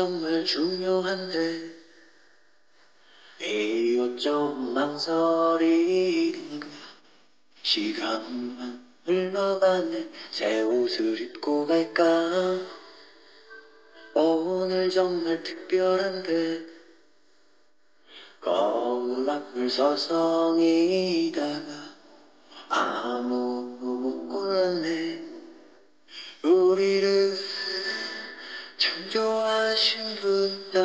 정말 중요한데 이웃 좀 망설이는 시간만 흘러가네. 새 옷을 입고 갈까? 오늘 정말 특별한데 거울 앞을 서성이다가 아무 못 골랐네 शुद्ध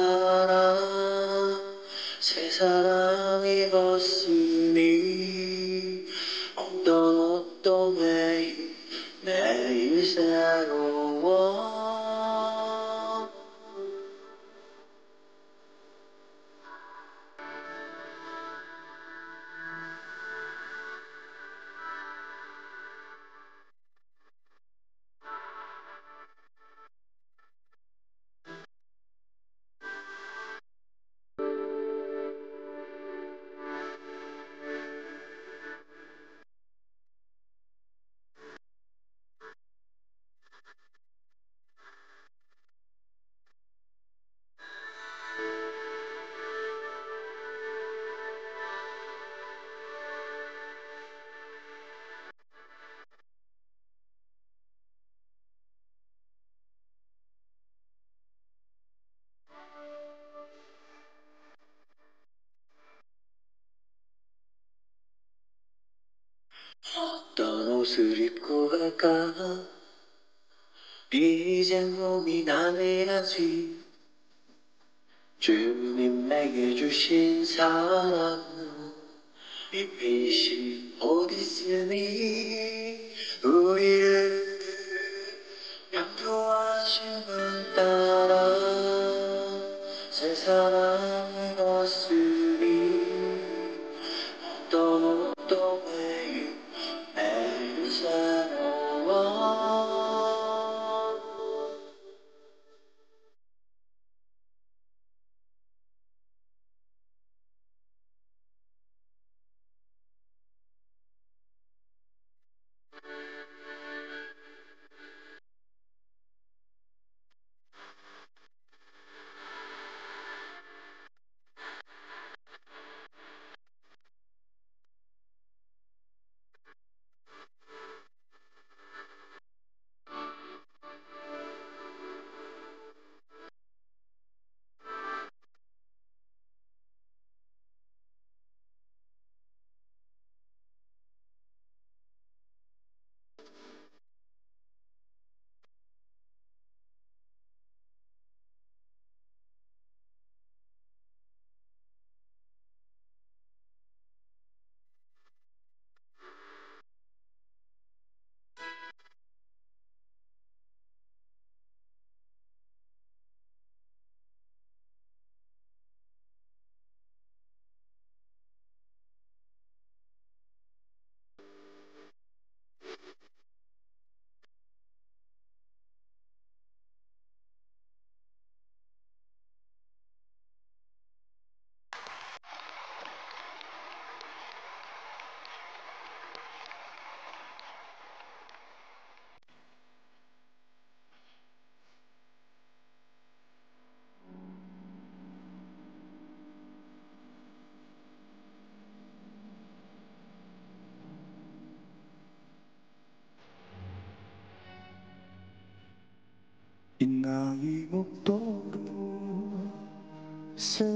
옷을 입고 갈까? 이젠 몸이 나해야지 주님 내게 주신 사랑은 이 빛이 어디 있으니? 우리를 양도하신 분 따라 새사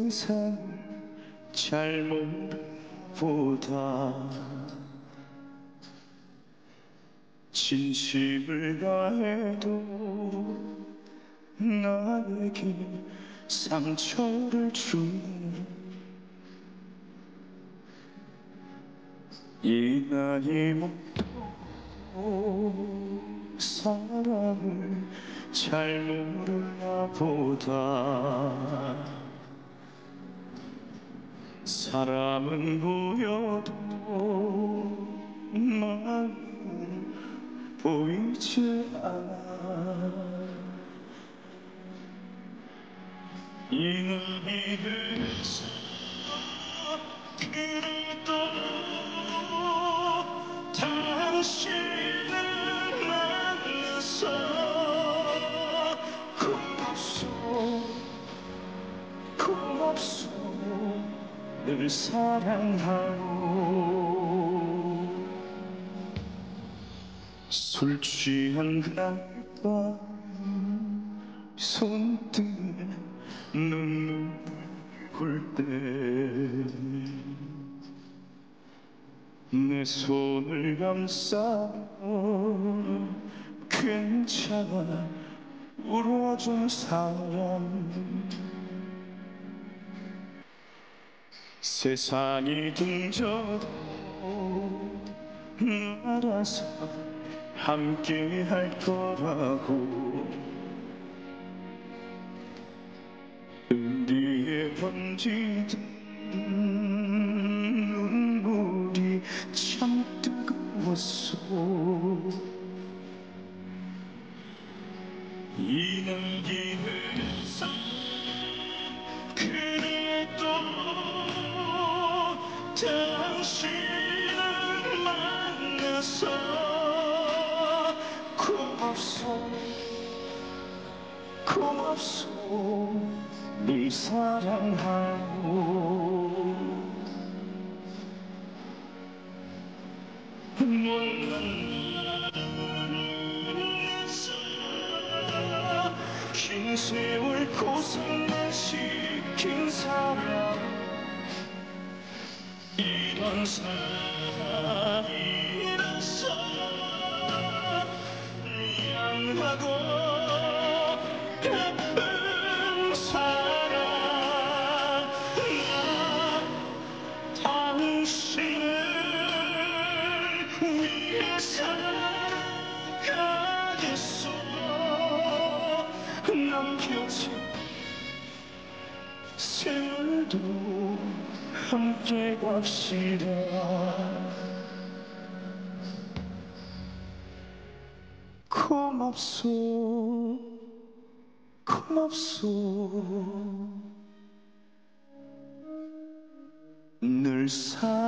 세상 잘못 보다 진심을 다해도 나에게 상처를 주는 이 나이 먹도록 사랑을 잘 모르나 보다 사람은 보여도 마음은 보이지 않아. 이 나이 들서 그래도 당신을 만나서 늘 사랑하오. 술 취한 그날 밤 손등에 눈물 굴때 내 손을 감싸 괜찮아 울어준 사람 세상이 등져도 알아서 함께 할 거라고. 우리의 번지던 눈물이 참 뜨거웠어. 이 눈길에서 당신을 만나서 고맙소. 고맙소. 네긴 세월 고생만 시킨 사람 이런 사람이라서 미안하고 예쁜 사랑 나 당신을 위해 살아가겠소 남겨진 세월도 함께 갑시다. 고맙소. 고맙소. 늘 사랑하오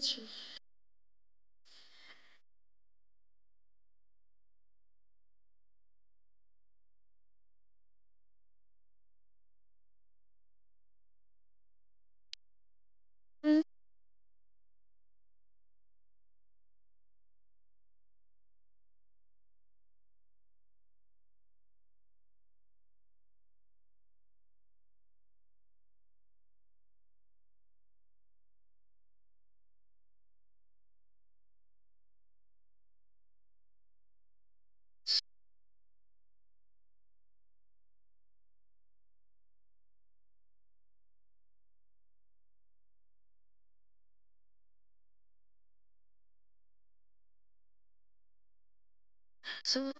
spiritual 是不是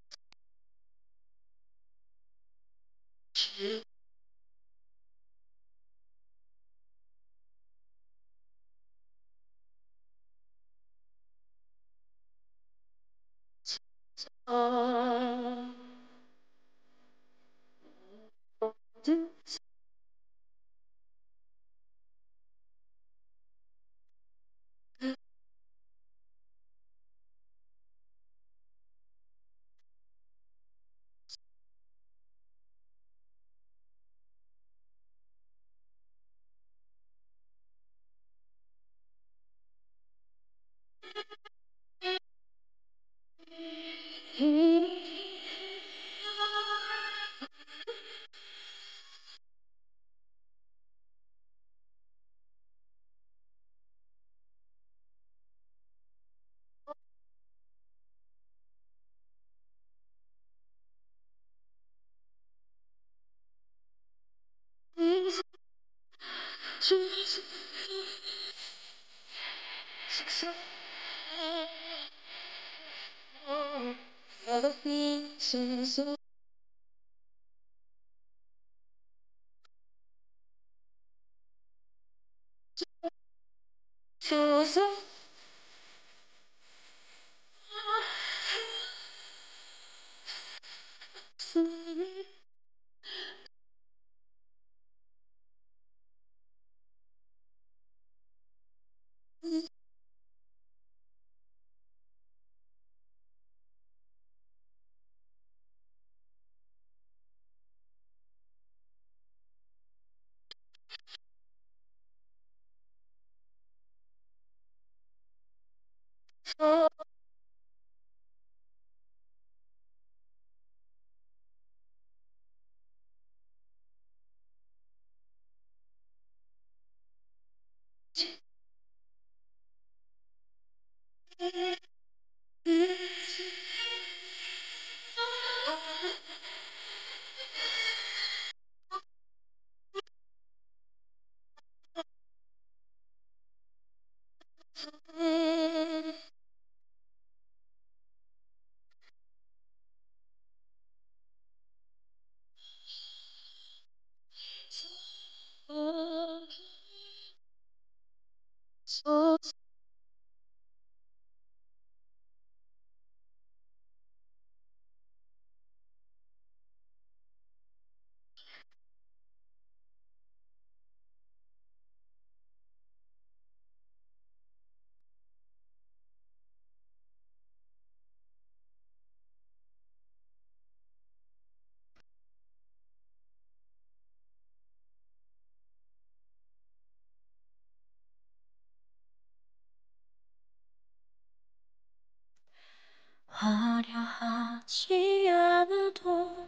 하지 않아도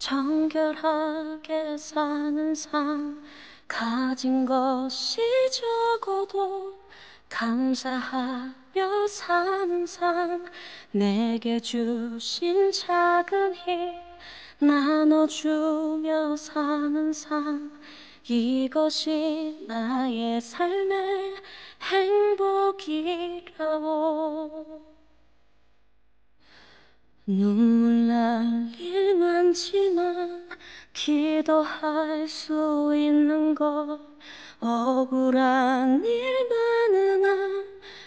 정결하게 사는 삶. 가진 것이 적어도 감사하며 사는 삶. 내게 주신 작은 힘 나눠주며 사는 삶. 이것이 나의 삶의 행복이라고 눈물 날일 많지만 기도할 수 있는 것 억울한 일 많으나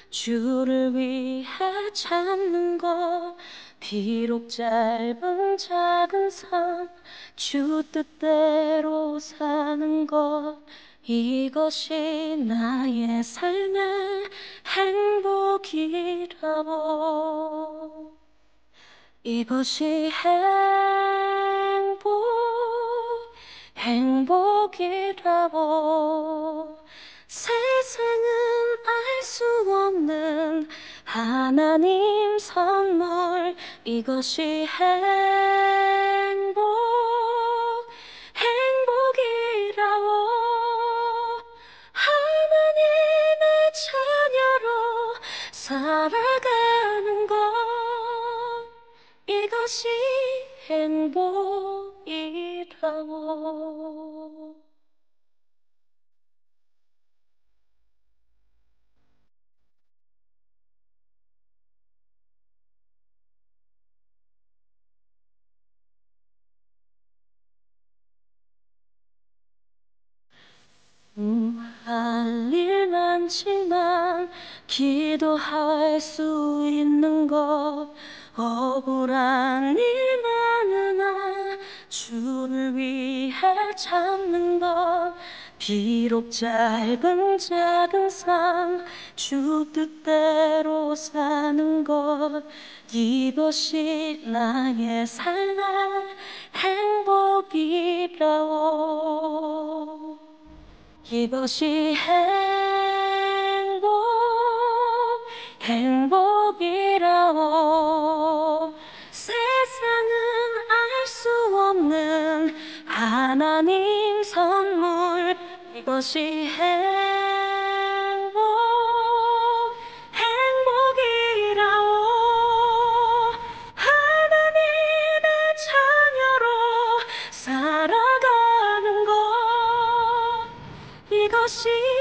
주를 위해 참는 것. 비록 짧은 작은 삶 주 뜻대로 사는 것 이것이 나의 삶의 행복이라고 이것이 행복 행복이라고 세상은 알 수 없는 하나님 선물. 이것이 행복 행복이라고 하나님의 자녀로 살아 것이 행복이라고. 할일 많지만 기도할 수 있는 것 억울한 일 많으나 주를 위해 참는 것 비록 짧은 작은 삶 주 뜻대로 사는 것. 이것이 나의 삶의 행복이라오 이것이 행복 행복이라고 세상은 알 수 없는 하나님 선물. 이것이 행복 행복이라고 하나님의 자녀로 살아가는 것. 이것이